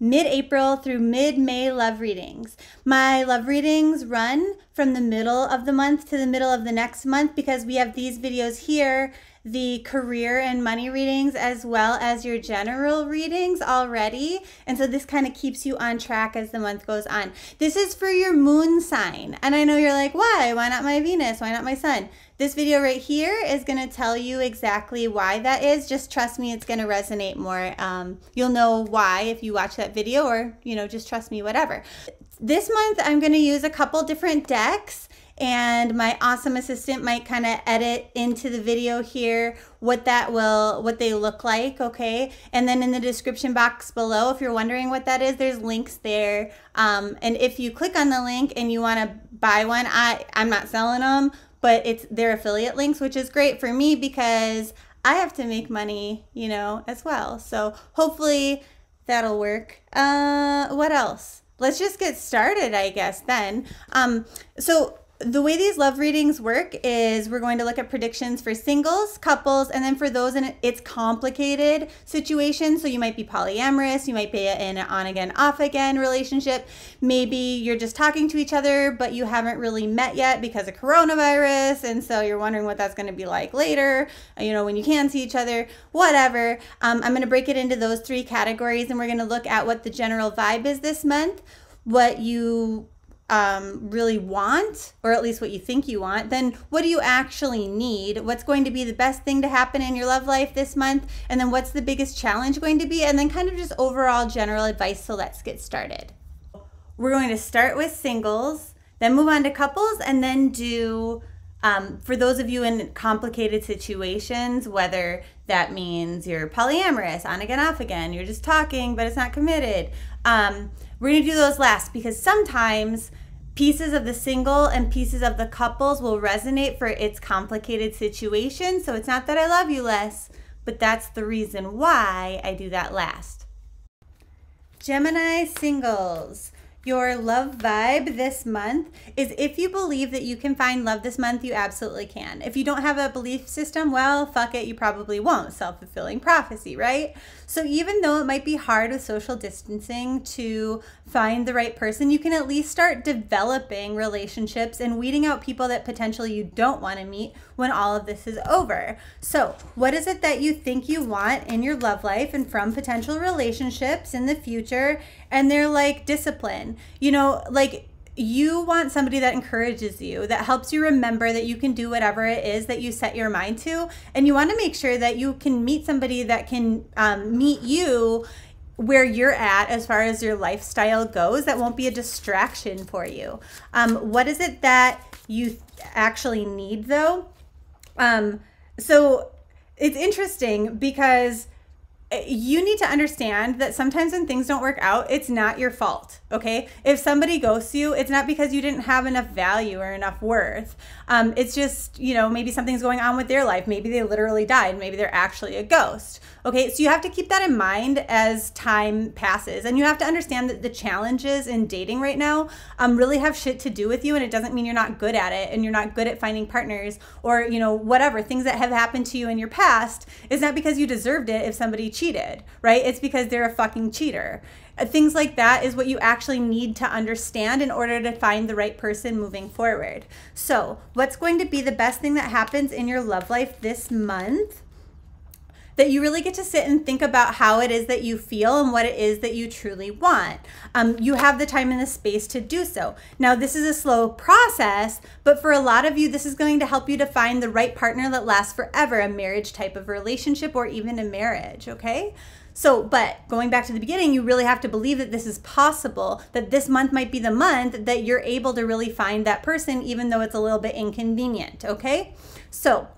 mid April through mid May love readings. My love readings run from the middle of the month to the middle of the next month because we have these videos here the career and money readings as well as your general readings already. And so this kind of keeps you on track as the month goes on. This is for your moon sign. And I know you're like, why? Why not my Venus? Why not my sun? This video right here is going to tell you exactly why that is. Just trust me, it's going to resonate more. Um, you'll know why if you watch that video or, you know, just trust me, whatever. This month, I'm going to use a couple different decks and my awesome assistant might kind of edit into the video here what that will what they look like okay? And then in the description box below if you're wondering what that is there's links there. Um, and if you click on the link and you want to buy one i i'm not selling them but it's their affiliate links which is great for me because i have to make money you know as well. So hopefully that'll work. Uh what else? Let's just get started i guess then. Um so the way these love readings work is we're going to look at predictions for singles, couples, and then for those in it's complicated situations. So you might be polyamorous, you might be in an on again, off again relationship. Maybe you're just talking to each other, but you haven't really met yet because of coronavirus. And so you're wondering what that's going to be like later, you know, when you can see each other, whatever. Um, I'm going to break it into those three categories and we're going to look at what the general vibe is this month, what you um, really want, or at least what you think you want, then what do you actually need? What's going to be the best thing to happen in your love life this month? And then what's the biggest challenge going to be? And then kind of just overall general advice. So let's get started. We're going to start with singles, then move on to couples, and then do. Um, for those of you in complicated situations, whether that means you're polyamorous, on again, off again, you're just talking, but it's not committed. Um, we're going to do those last because sometimes pieces of the single and pieces of the couples will resonate for its complicated situation. So it's not that I love you less, but that's the reason why I do that last. Gemini singles. Your love vibe this month is if you believe that you can find love this month, you absolutely can. If you don't have a belief system, well, fuck it, you probably won't. Self fulfilling prophecy, right? So even though it might be hard with social distancing to find the right person, you can at least start developing relationships and weeding out people that potentially you don't want to meet when all of this is over. So, what is it that you think you want in your love life and from potential relationships in the future? And they're like discipline. You know, like you want somebody that encourages you, that helps you remember that you can do whatever it is that you set your mind to. And you want to make sure that you can meet somebody that can um, meet you where you're at as far as your lifestyle goes that won't be a distraction for you. Um, what is it that you actually need though? Um, so it's interesting because you need to understand that sometimes when things don't work out, it's not your fault. Okay. If somebody ghosts you, it's not because you didn't have enough value or enough worth. Um, it's just, you know, maybe something's going on with their life. Maybe they literally died. Maybe they're actually a ghost. Okay. So you have to keep that in mind as time passes. And you have to understand that the challenges in dating right now um, really have shit to do with you. And it doesn't mean you're not good at it and you're not good at finding partners or, you know, whatever things that have happened to you in your past is not because you deserved it if somebody cheated, right? It's because they're a fucking cheater. Uh, things like that is what you actually need to understand in order to find the right person moving forward. So, what's going to be the best thing that happens in your love life this month? That you really get to sit and think about how it is that you feel and what it is that you truly want. Um, you have the time and the space to do so. Now, this is a slow process, but for a lot of you, this is going to help you to find the right partner that lasts forever, a marriage type of relationship or even a marriage, okay? So, but going back to the beginning, you really have to believe that this is possible, that this month might be the month that you're able to really find that person, even though it's a little bit inconvenient, okay? So,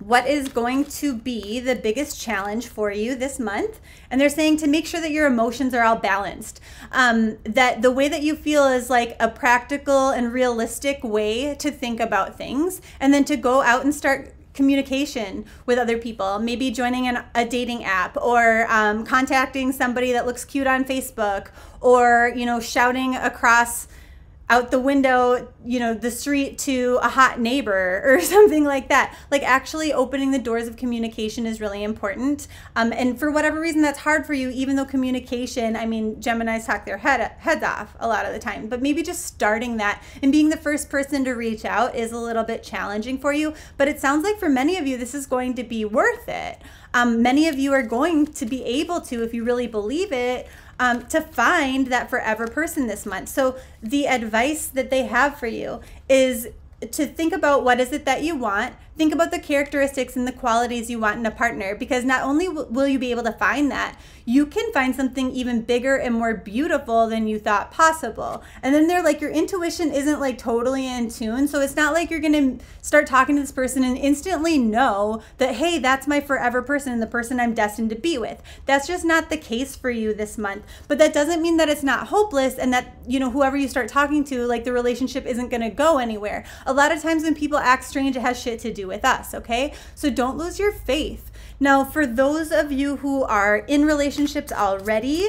what is going to be the biggest challenge for you this month? And they're saying to make sure that your emotions are all balanced. Um, that the way that you feel is like a practical and realistic way to think about things, and then to go out and start communication with other people, maybe joining an, a dating app or um, contacting somebody that looks cute on Facebook or, you know, shouting across out the window, you know, the street to a hot neighbor or something like that. Like actually opening the doors of communication is really important. Um, and for whatever reason that's hard for you, even though communication, I mean, Geminis talk their head heads off a lot of the time, but maybe just starting that and being the first person to reach out is a little bit challenging for you. But it sounds like for many of you, this is going to be worth it. Um, many of you are going to be able to, if you really believe it, um, to find that forever person this month. So the advice that they have for you is to think about what is it that you want think about the characteristics and the qualities you want in a partner because not only will you be able to find that you can find something even bigger and more beautiful than you thought possible. And then they're like your intuition isn't like totally in tune so it's not like you're gonna start talking to this person and instantly know that hey that's my forever person and the person i'm destined to be with. That's just not the case for you this month. But that doesn't mean that it's not hopeless and that you know whoever you start talking to like the relationship isn't gonna go anywhere a lot of times when people act strange it has shit to do with us, okay? So don't lose your faith. Now, for those of you who are in relationships already,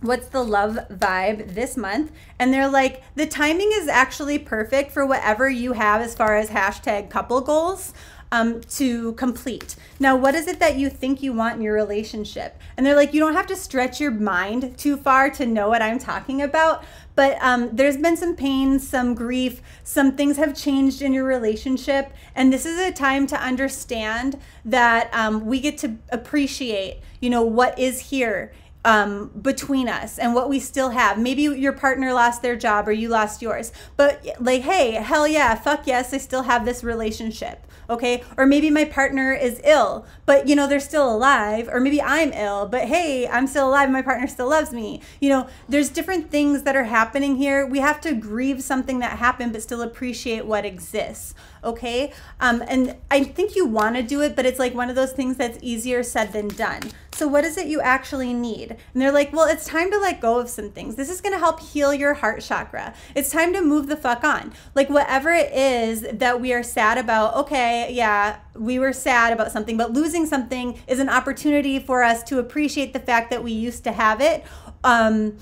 what's the love vibe this month and they're like the timing is actually perfect for whatever you have as far as hashtag couple goals um, to complete. Now, what is it that you think you want in your relationship? And they're like, you don't have to stretch your mind too far to know what I'm talking about. But um, there's been some pain, some grief, some things have changed in your relationship. And this is a time to understand that um, we get to appreciate, you know, what is here um, between us and what we still have. Maybe your partner lost their job or you lost yours, but like, hey, hell yeah, fuck yes, I still have this relationship okay? Or maybe my partner is ill, but you know, they're still alive. Or maybe I'm ill, but hey, I'm still alive. My partner still loves me. You know, there's different things that are happening here. We have to grieve something that happened, but still appreciate what exists, okay? Um, and I think you want to do it, but it's like one of those things that's easier said than done. So, what is it you actually need? And they're like, well, it's time to let go of some things. This is going to help heal your heart chakra. It's time to move the fuck on. Like, whatever it is that we are sad about, okay, yeah, we were sad about something, but losing something is an opportunity for us to appreciate the fact that we used to have it. Um,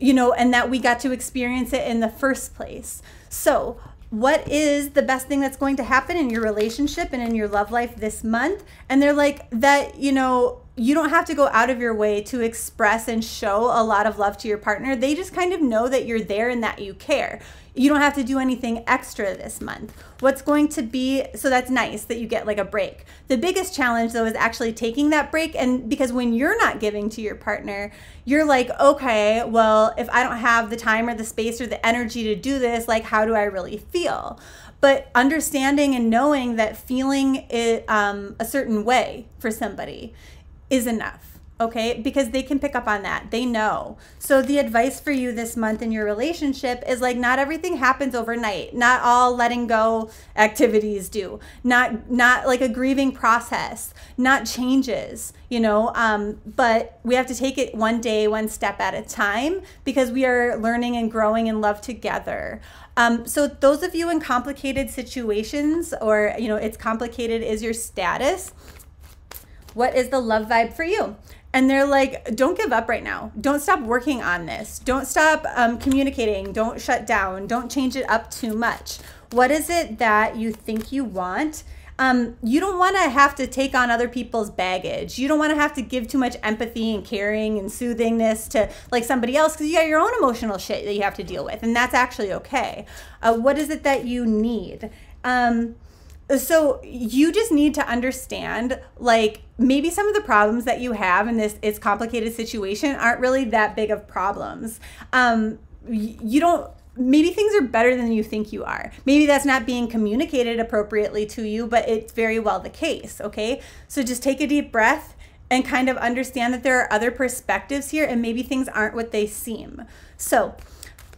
you know, and that we got to experience it in the first place. So, what is the best thing that's going to happen in your relationship and in your love life this month? And they're like, that, you know, you don't have to go out of your way to express and show a lot of love to your partner. They just kind of know that you're there and that you care. You don't have to do anything extra this month. What's going to be so that's nice that you get like a break. The biggest challenge though is actually taking that break and because when you're not giving to your partner, you're like, "Okay, well, if I don't have the time or the space or the energy to do this, like how do I really feel?" But understanding and knowing that feeling it um, a certain way for somebody is enough okay? Because they can pick up on that. They know. So the advice for you this month in your relationship is like not everything happens overnight. Not all letting go activities do. Not not like a grieving process. Not changes, you know, um, but we have to take it one day, one step at a time because we are learning and growing in love together. Um, so those of you in complicated situations or you know it's complicated is your status what is the love vibe for you? And they're like, don't give up right now. Don't stop working on this. Don't stop um, communicating. Don't shut down. Don't change it up too much. What is it that you think you want? Um, you don't want to have to take on other people's baggage. You don't want to have to give too much empathy and caring and soothingness to like somebody else because you got your own emotional shit that you have to deal with, and that's actually okay. Uh, what is it that you need? Um, so you just need to understand like maybe some of the problems that you have in this it's complicated situation aren't really that big of problems. Um you don't maybe things are better than you think you are. Maybe that's not being communicated appropriately to you but it's very well the case okay? So just take a deep breath and kind of understand that there are other perspectives here and maybe things aren't what they seem. So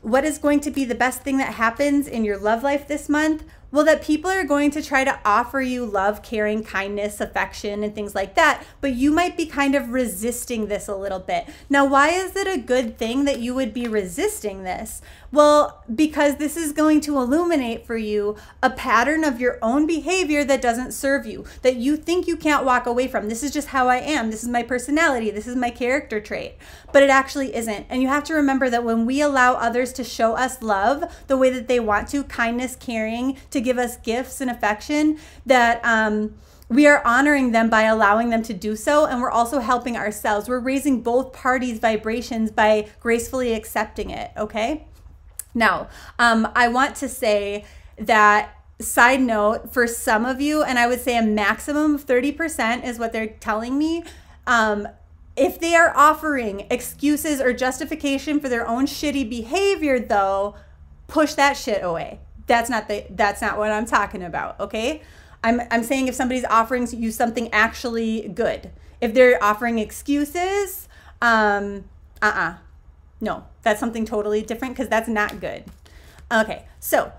what is going to be the best thing that happens in your love life this month well, that people are going to try to offer you love, caring, kindness, affection, and things like that, but you might be kind of resisting this a little bit. Now, why is it a good thing that you would be resisting this? Well, because this is going to illuminate for you a pattern of your own behavior that doesn't serve you, that you think you can't walk away from. This is just how I am. This is my personality. This is my character trait. But it actually isn't. And you have to remember that when we allow others to show us love the way that they want to, kindness, caring, to give us gifts and affection, that, um, we are honoring them by allowing them to do so and we're also helping ourselves we're raising both parties vibrations by gracefully accepting it okay now, um, I want to say that side note for some of you, and I would say a maximum of 30% is what they're telling me. Um, if they are offering excuses or justification for their own shitty behavior, though, push that shit away. That's not the that's not what I'm talking about, okay? I'm I'm saying if somebody's offering you something actually good. If they're offering excuses, um, uh-uh. No, that's something totally different because that's not good. Okay, so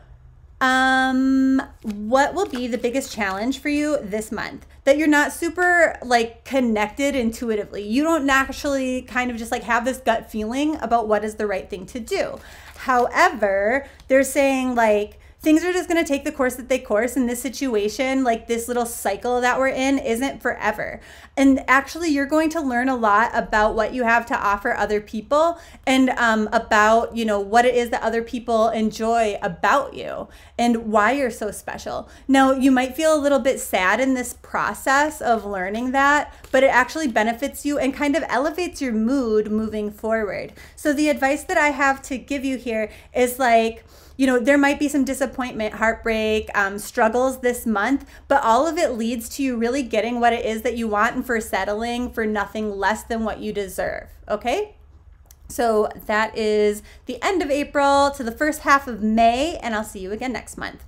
um, what will be the biggest challenge for you this month? That you're not super like connected intuitively. You don't naturally kind of just like have this gut feeling about what is the right thing to do. However, they're saying like things are just going to take the course that they course in this situation like this little cycle that we're in isn't forever. And actually you're going to learn a lot about what you have to offer other people and um, about you know what it is that other people enjoy about you and why you're so special. Now you might feel a little bit sad in this process of learning that but it actually benefits you and kind of elevates your mood moving forward. So the advice that i have to give you here is like you know, there might be some disappointment, heartbreak, um, struggles this month, but all of it leads to you really getting what it is that you want and for settling for nothing less than what you deserve. Okay? So that is the end of April to the first half of May, and I'll see you again next month.